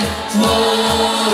one more.